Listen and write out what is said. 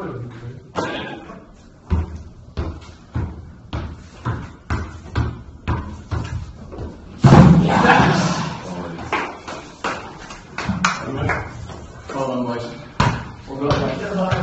Falan başla. O zaman başka daha önemli.